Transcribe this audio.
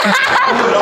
Oh,